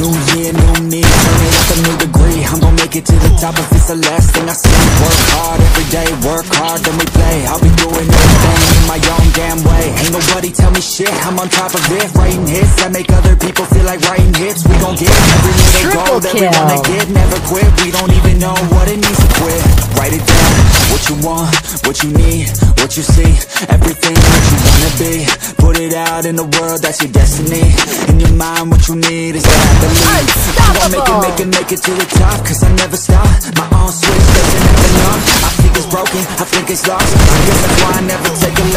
New year, new me, it up a new degree I'm gon' make it to the top if it's the last thing I see Work hard every day, work hard, then we play I'll be doing everything in my own damn way Ain't nobody tell me shit, I'm on top of it Writing hits that make other people feel like writing hits We gon' get every little goal that we wanna get Never quit, we don't even know what it means to quit Write it down, what you want, what you need, what you see Everything out in the world, that's your destiny. In your mind, what you need is that belief I'm gonna make it, make it, make it to the top Cause I never stop, my own switch doesn't ever knock I think it's broken, I think it's lost. I guess that's why I never take a.